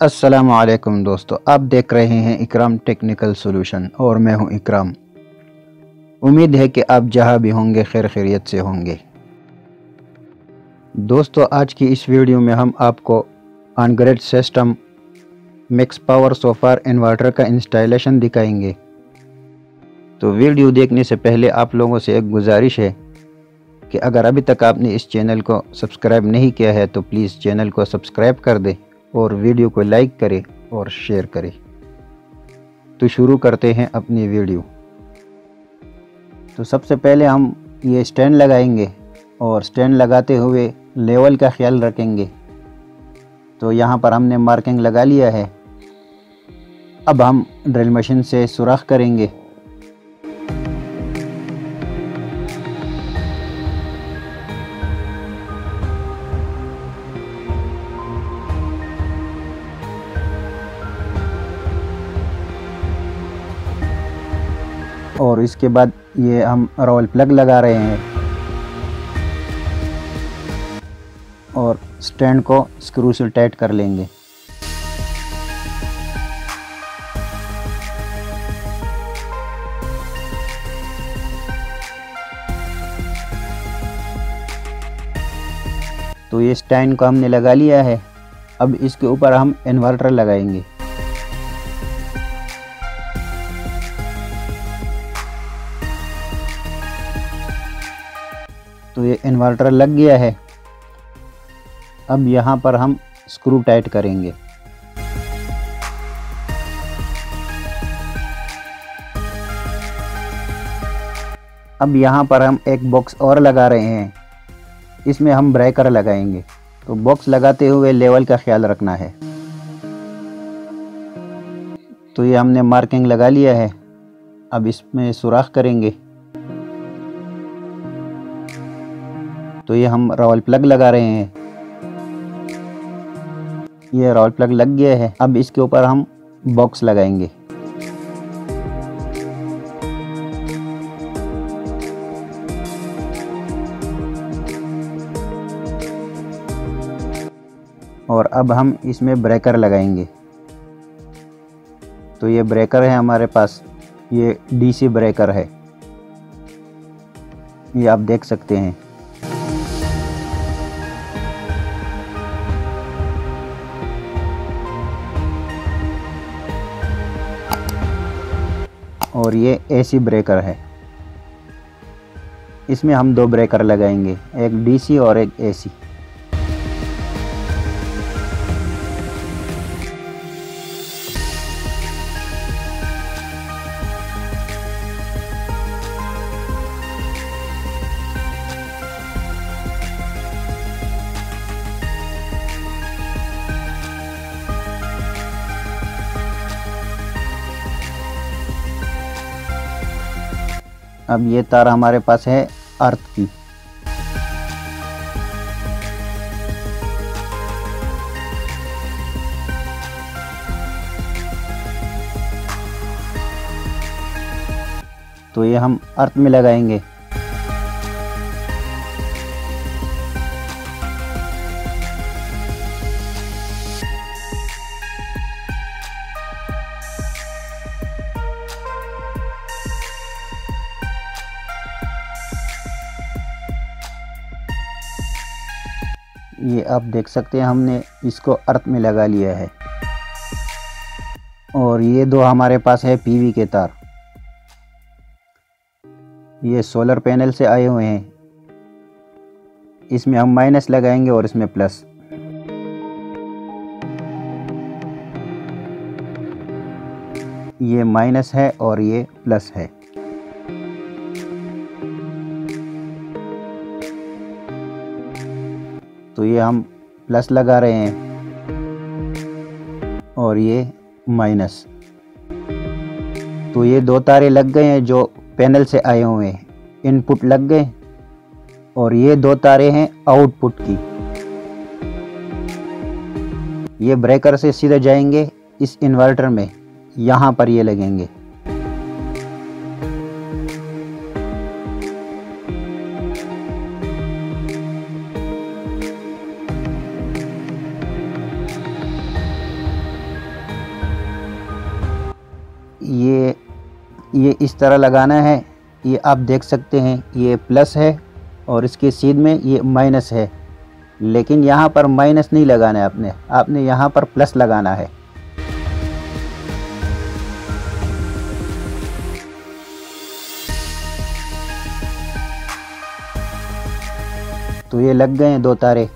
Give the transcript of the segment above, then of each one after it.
असलकम दोस्तों। आप देख रहे हैं इकराम टेक्निकल सॉल्यूशन और मैं हूँ इकराम। उम्मीद है कि आप जहाँ भी होंगे, खैर खैरियत से होंगे। दोस्तों, आज की इस वीडियो में हम आपको ongrid system, mix power Sofar inverter का इंस्टॉलेशन दिखाएँगे। तो वीडियो देखने से पहले आप लोगों से एक गुजारिश है कि अगर अभी तक आपने इस चैनल को सब्सक्राइब नहीं किया है तो प्लीज़ चैनल को सब्सक्राइब कर दें। और वीडियो को लाइक करें और शेयर करें। तो शुरू करते हैं अपनी वीडियो। तो सबसे पहले हम ये स्टैंड लगाएँगे और स्टैंड लगाते हुए लेवल का ख्याल रखेंगे। तो यहाँ पर हमने मार्किंग लगा लिया है। अब हम ड्रिल मशीन से सुराख करेंगे। और इसके बाद ये हम रॉयल प्लग लगा रहे हैं। और स्टैंड को स्क्रू से टाइट कर लेंगे। तो ये स्टैंड को हमने लगा लिया है। अब इसके ऊपर हम इन्वर्टर लगाएँगे। तो ये इन्वर्टर लग गया है। अब यहाँ पर हम स्क्रू टाइट करेंगे। अब यहाँ पर हम एक बॉक्स और लगा रहे हैं। इसमें हम ब्रेकर लगाएँगे। तो बॉक्स लगाते हुए लेवल का ख्याल रखना है। तो ये हमने मार्किंग लगा लिया है। अब इसमें सुराख करेंगे। तो ये हम रॉयल प्लग लगा रहे हैं। ये रॉयल प्लग लग गया है। अब इसके ऊपर हम बॉक्स लगाएँगे। और अब हम इसमें ब्रेकर लगाएँगे। तो ये ब्रेकर है हमारे पास। ये डीसी ब्रेकर है। ये आप देख सकते हैं। और ये एसी ब्रेकर है। इसमें हम दो ब्रेकर लगाएँगे, एक डीसी और एक एसी अब ये तार हमारे पास है अर्थ की। तो ये हम अर्थ में लगाएँगे। ये आप देख सकते हैं, हमने इसको अर्थ में लगा लिया है। और ये दो हमारे पास है पीवी के तार। ये सोलर पैनल से आए हुए हैं। इसमें हम माइनस लगाएँगे और इसमें प्लस। ये माइनस है और ये प्लस है। तो ये हम प्लस लगा रहे हैं। और ये माइनस। तो ये दो तारे लग गए हैं जो पैनल से आए हुए हैं। इनपुट लग गए और ये दो तारे हैं आउटपुट की। ये ब्रेकर से सीधे जाएँगे इस इन्वर्टर में। यहाँ पर ये लगेंगे। इस तरह लगाना है। ये आप देख सकते हैं, ये प्लस है और इसके सीध में ये माइनस है। लेकिन यहाँ पर माइनस नहीं लगाना है आपने। आपने यहाँ पर प्लस लगाना है। तो ये लग गए हैं दो तारे।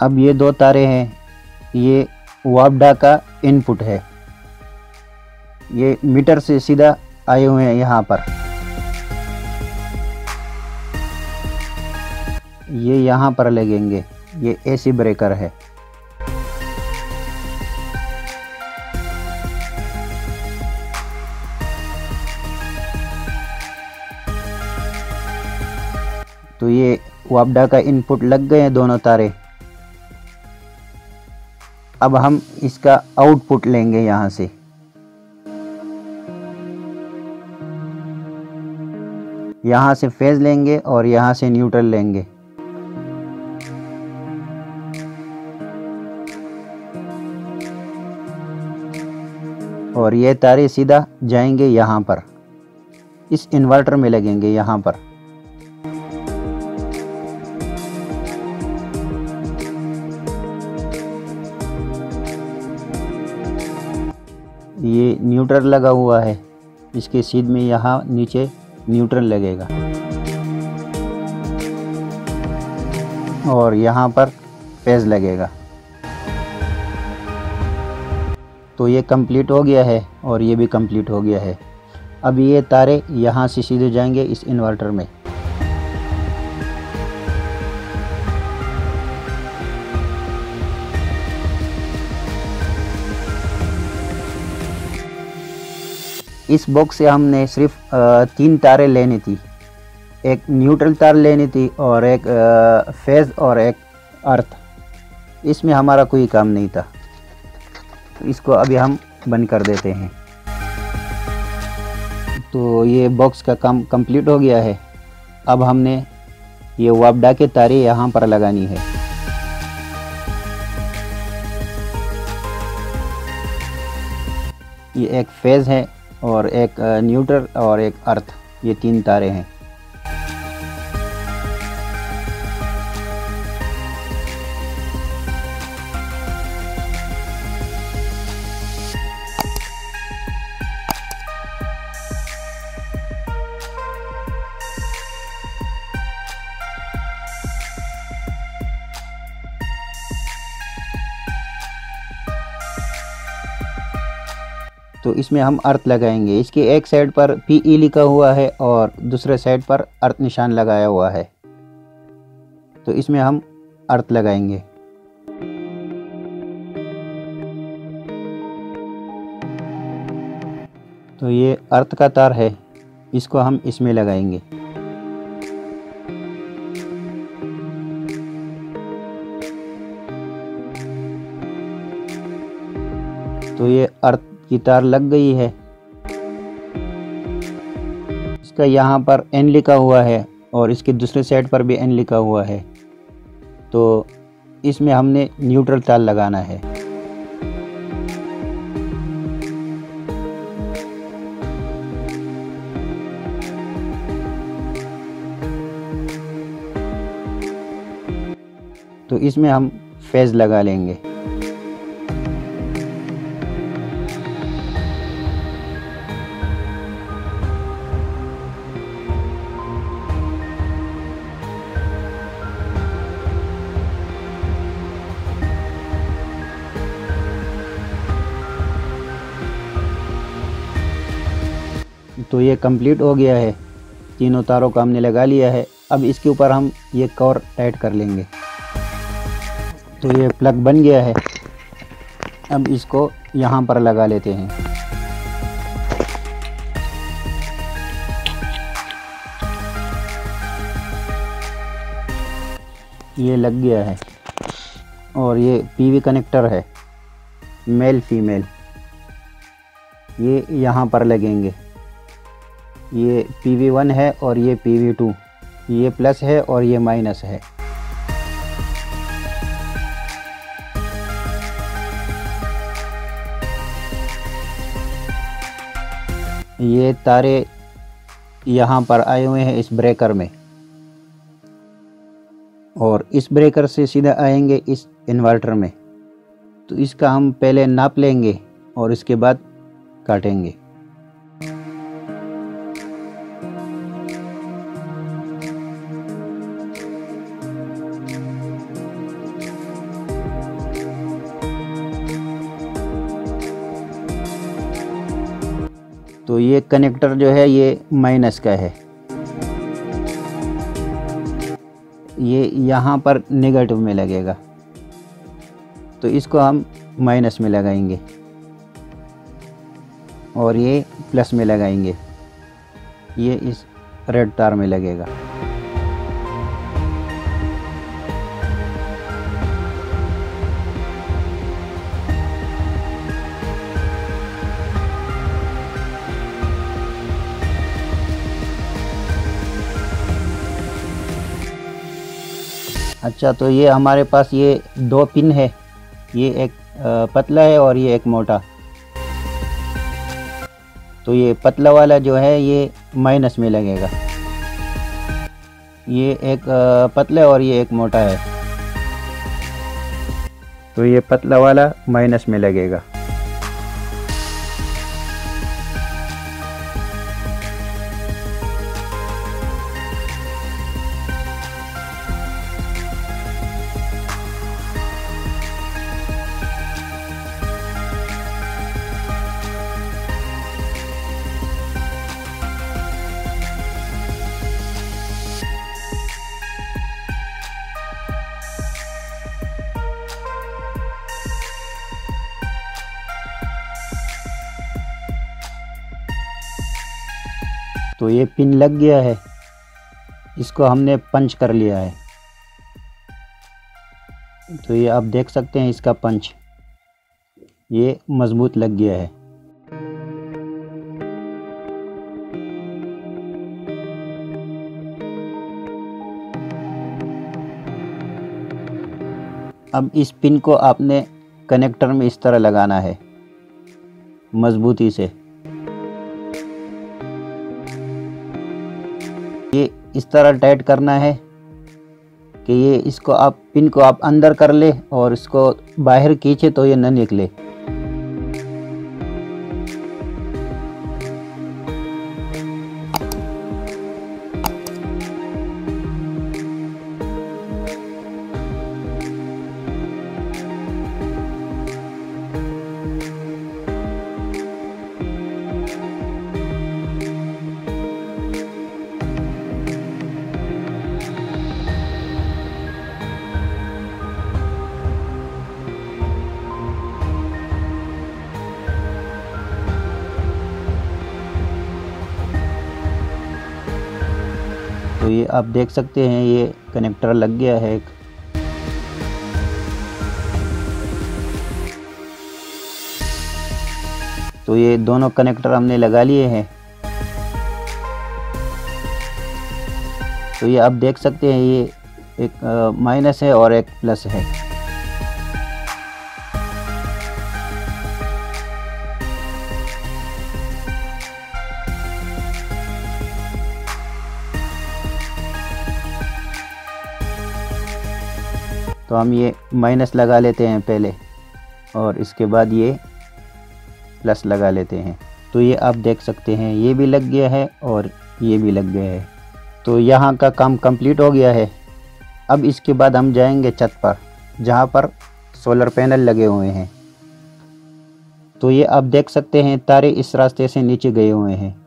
अब ये दो तारे हैं। ये वापडा का इनपुट है। ये मीटर से सीधा आए हुए हैं यहाँ पर। ये यहाँ पर लगेंगे। ये एसी ब्रेकर है। तो ये वापडा का इनपुट लग गए हैं दोनों तारे। अब हम इसका आउटपुट लेंगे यहाँ से। यहाँ से फ़ेज़ लेंगे और यहाँ से न्यूट्रल लेंगे। और ये तारे सीधा जाएँगे यहाँ पर। इस इन्वर्टर में लगेंगे यहाँ पर। न्यूट्रल लगा हुआ है। इसके सीध में यहाँ नीचे न्यूट्रल लगेगा। और यहाँ पर पेज लगेगा। तो ये कंप्लीट हो गया है और ये भी कंप्लीट हो गया है। अब ये तारे यहाँ से सीधे जाएँगे इस इन्वर्टर में। इस बॉक्स से हमने सिर्फ़ तीन तारें लेनी थी। एक न्यूट्रल तार लेनी थी और एक फ़ेज़ और एक अर्थ इसमें हमारा कोई काम नहीं था। तो इसको अभी हम बंद कर देते हैं। तो ये बॉक्स का काम कंप्लीट हो गया है। अब हमने ये वापडा के तारे यहाँ पर लगानी है। ये एक फ़ेज़ है। और एक न्यूट्रल और एक अर्थ। ये तीन तारे हैं। इसमें हम अर्थ लगाएँगे। इसके एक साइड पर पी ई लिखा हुआ है और दूसरे साइड पर अर्थ निशान लगाया हुआ है। तो इसमें हम अर्थ लगाएँगे। तो ये अर्थ का तार है। इसको हम इसमें लगाएँगे। की तार लग गई है। इसका यहाँ पर एन लिखा हुआ है और इसके दूसरे साइड पर भी एन लिखा हुआ है। तो इसमें हमने न्यूट्रल तार लगाना है। तो इसमें हम फ़ेज़ लगा लेंगे। तो ये कंप्लीट हो गया है। तीनों तारों को हमने लगा लिया है। अब इसके ऊपर हम ये कवर टाइट कर लेंगे। तो ये प्लग बन गया है। अब इसको यहाँ पर लगा लेते हैं। ये लग गया है। और ये पीवी कनेक्टर है। मेल फीमेल ये यहाँ पर लगेंगे। ये पी वी वन है और ये पी वी टू ये प्लस है और ये माइनस है। ये तारे यहाँ पर आए हुए हैं इस ब्रेकर में। और इस ब्रेकर से सीधा आएँगे इस इन्वर्टर में। तो इसका हम पहले नाप लेंगे और इसके बाद काटेंगे। तो ये कनेक्टर जो है, ये माइनस का है। ये यहाँ पर नेगेटिव में लगेगा। तो इसको हम माइनस में लगाएँगे। और ये प्लस में लगाएँगे। ये इस रेड तार में लगेगा। अच्छा तो ये हमारे पास ये दो पिन है। ये एक पतला है और ये एक मोटा। तो ये पतला वाला जो है, ये माइनस में लगेगा। ये एक पतला और ये एक मोटा है। तो ये पतला वाला माइनस में लगेगा। तो ये पिन लग गया है। इसको हमने पंच कर लिया है। तो ये आप देख सकते हैं इसका पंच। ये मज़बूत लग गया है। अब इस पिन को आपने कनेक्टर में इस तरह लगाना है। मज़बूती से। इस तरह टाइट करना है कि ये इसको आप, पिन को आप अंदर कर ले और इसको बाहर खींचे तो ये न निकले। आप देख सकते हैं, ये कनेक्टर लग गया है एक। तो ये दोनों कनेक्टर हमने लगा लिए हैं। तो ये आप देख सकते हैं, ये एक माइनस है और एक प्लस है। हम ये माइनस लगा लेते हैं पहले और इसके बाद ये प्लस लगा लेते हैं। तो ये आप देख सकते हैं, ये भी लग गया है और ये भी लग गया है। तो यहाँ का काम कंप्लीट हो गया है। अब इसके बाद हम जाएँगे छत पर, जहाँ पर सोलर पैनल लगे हुए हैं। तो ये आप देख सकते हैं, तारे इस रास्ते से नीचे गए हुए हैं।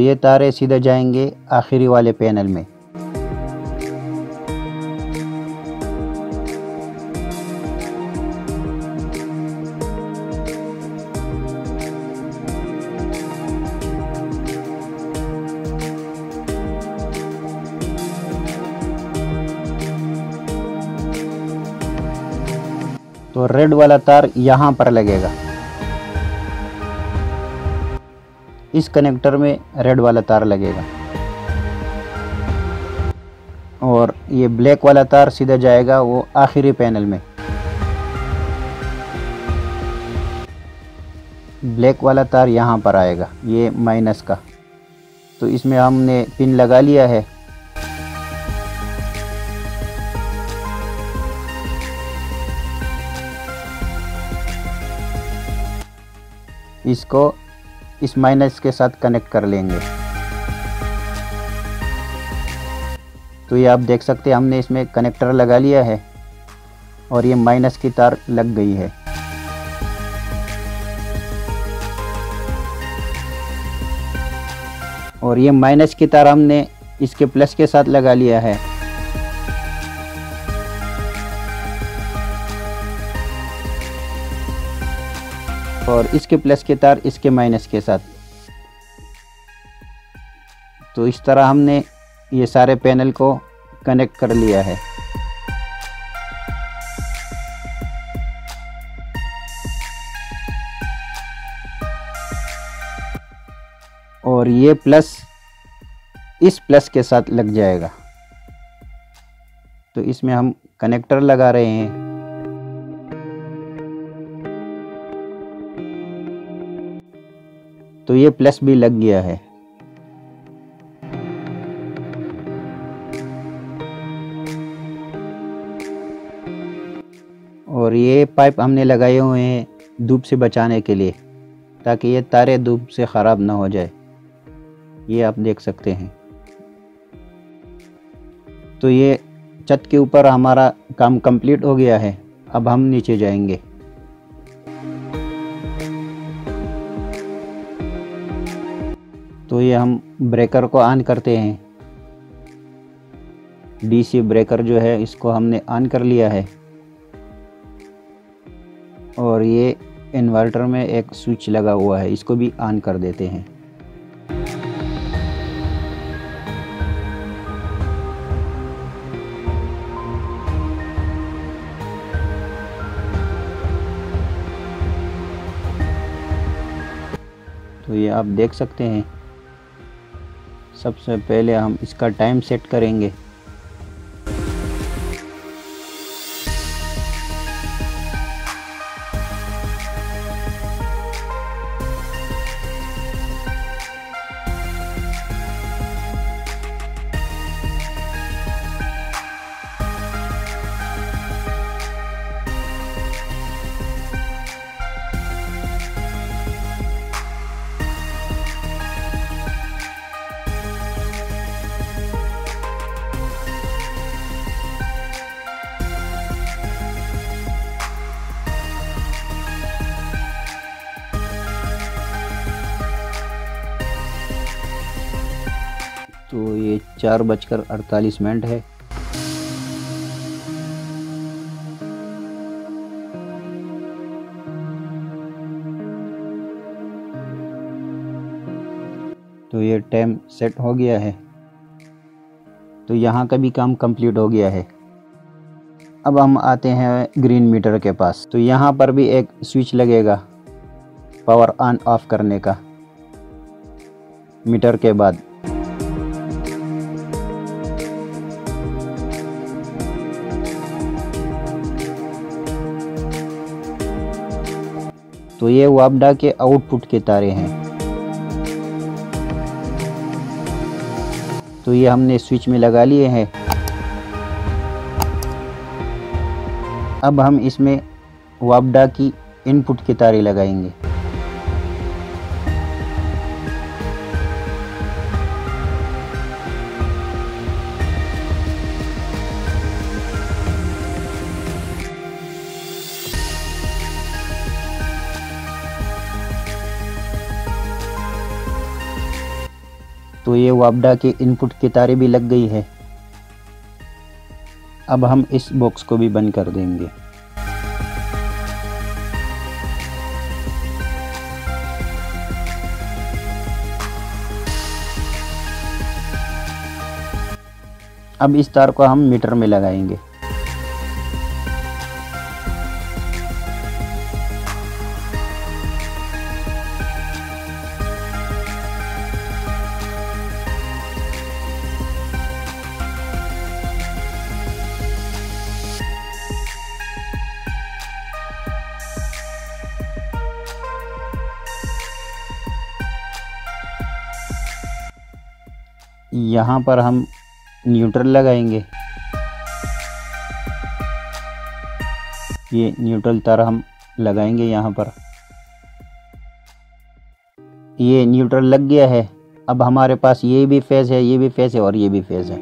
ये तारे सीधे जाएँगे आखिरी वाले पैनल में। तो रेड वाला तार यहाँ पर लगेगा। इस कनेक्टर में रेड वाला तार लगेगा। और ये ब्लैक वाला तार सीधा जाएगा वो आखिरी पैनल में। ब्लैक वाला तार यहाँ पर आएगा, ये माइनस का। तो इसमें हमने पिन लगा लिया है। इसको इस माइनस के साथ कनेक्ट कर लेंगे। तो ये आप देख सकते हैं, हमने इसमें कनेक्टर लगा लिया है और ये माइनस की तार लग गई है। और ये माइनस की तार हमने इसके प्लस के साथ लगा लिया है। और इसके प्लस के तार इसके माइनस के साथ। तो इस तरह हमने ये सारे पैनल को कनेक्ट कर लिया है। और ये प्लस इस प्लस के साथ लग जाएगा। तो इसमें हम कनेक्टर लगा रहे हैं। तो ये प्लस भी लग गया है। और ये पाइप हमने लगाए हुए हैं धूप से बचाने के लिए, ताकि ये तारे धूप से ख़राब ना हो जाए। ये आप देख सकते हैं। तो ये छत के ऊपर हमारा काम कंप्लीट हो गया है। अब हम नीचे जाएँगे। तो ये हम ब्रेकर को ऑन करते हैं। डीसी ब्रेकर जो है, इसको हमने ऑन कर लिया है। और ये इन्वर्टर में एक स्विच लगा हुआ है, इसको भी ऑन कर देते हैं। तो ये आप देख सकते हैं। सबसे पहले हम इसका टाइम सेट करेंगे। चार बजकर अड़तालीस मिनट है। तो ये टाइम सेट हो गया है। तो यहाँ का भी काम कंप्लीट हो गया है। अब हम आते हैं ग्रीन मीटर के पास। तो यहाँ पर भी एक स्विच लगेगा पावर ऑन ऑफ़ करने का। मीटर के बाद। तो ये वापडा के आउटपुट के तारे हैं। तो ये हमने स्विच में लगा लिए हैं। अब हम इसमें वापडा की इनपुट के तारे लगाएँगे। तो ये वापडा के इनपुट की तारे भी लग गई है। अब हम इस बॉक्स को भी बंद कर देंगे। अब इस तार को हम मीटर में लगाएँगे। यहाँ पर हम न्यूट्रल लगाएँगे। ये न्यूट्रल तार हम लगाएँगे यहाँ पर। ये न्यूट्रल लग गया है। अब हमारे पास ये भी फ़ेज़ है, ये भी फ़ेज़ है और ये भी फ़ेज़ है।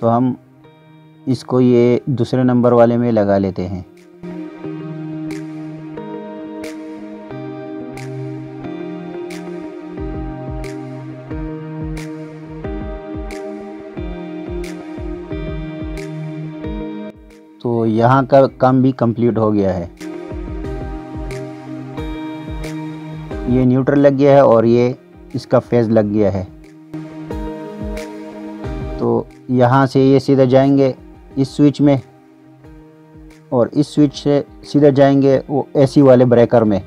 तो हम इसको ये दूसरे नंबर वाले में लगा लेते हैं। यहाँ का काम भी कंप्लीट हो गया है। ये न्यूट्रल लग गया है और ये इसका फ़ेज़ लग गया है। तो यहाँ से ये सीधा जाएँगे इस स्विच में और इस स्विच से सीधा जाएँगे वो एसी वाले ब्रेकर में।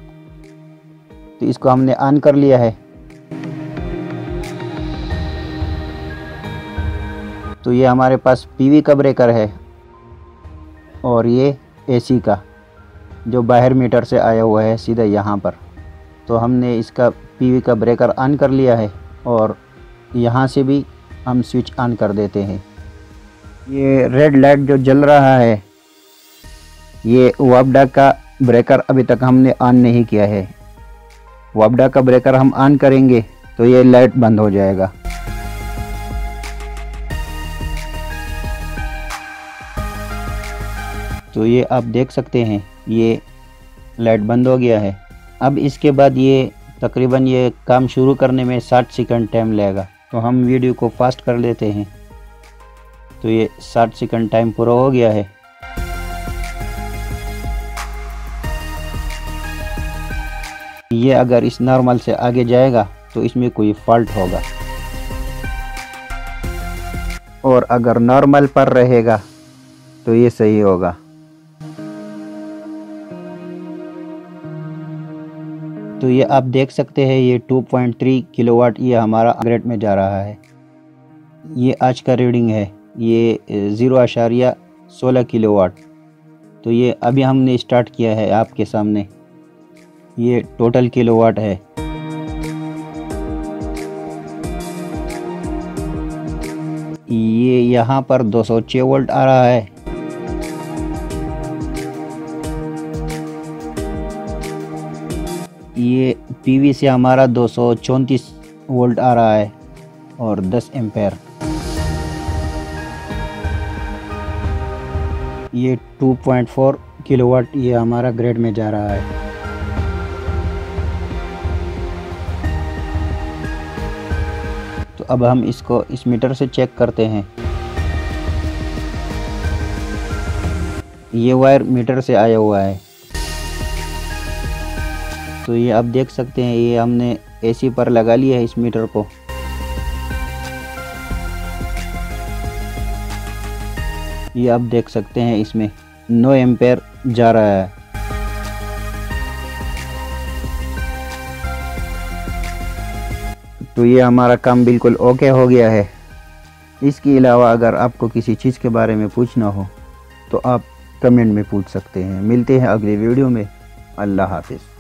तो इसको हमने ऑन कर लिया है। तो ये हमारे पास पीवी का ब्रेकर है। और ये एसी का, जो बाहर मीटर से आया हुआ है सीधा यहाँ पर। तो हमने इसका पीवी का ब्रेकर ऑन कर लिया है और यहाँ से भी हम स्विच ऑन कर देते हैं। ये रेड लाइट जो जल रहा है, ये वापडा का ब्रेकर अभी तक हमने ऑन नहीं किया है। वापडा का ब्रेकर हम ऑन करेंगे तो ये लाइट बंद हो जाएगा। तो ये आप देख सकते हैं, ये लाइट बंद हो गया है। अब इसके बाद ये तकरीबन ये काम शुरू करने में 60 सेकंड टाइम लगेगा। तो हम वीडियो को फास्ट कर लेते हैं। तो ये 60 सेकंड टाइम पूरा हो गया है। ये अगर इस नॉर्मल से आगे जाएगा तो इसमें कोई फॉल्ट होगा। और अगर नॉर्मल पर रहेगा तो ये सही होगा। तो ये आप देख सकते हैं, ये 2.3 किलोवाट ये हमारा ग्रेड में जा रहा है। ये आज का रीडिंग है, ये ज़ीरो आशारिया सोलह किलोवाट तो ये अभी हमने स्टार्ट किया है आपके सामने। ये टोटल किलोवाट है। ये यहाँ पर 206 वोल्ट आ रहा है। ये पीवी से हमारा दो वोल्ट आ रहा है और 10 एम्पेयर। ये 2.4 किलोवाट ये हमारा ग्रेड में जा रहा है। तो अब हम इसको इस मीटर से चेक करते हैं। ये वायर मीटर से आया हुआ है। तो ये आप देख सकते हैं, ये हमने एसी पर लगा लिया है इस मीटर को। ये आप देख सकते हैं इसमें नो एम्पेयर जा रहा है। तो ये हमारा काम बिल्कुल ओके हो गया है। इसके अलावा अगर आपको किसी चीज़ के बारे में पूछना हो तो आप कमेंट में पूछ सकते हैं। मिलते हैं अगले वीडियो में। अल्लाह हाफिज़।